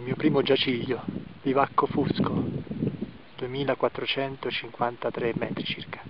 il mio primo giaciglio, Vivacco Fusco, 2453 metri circa.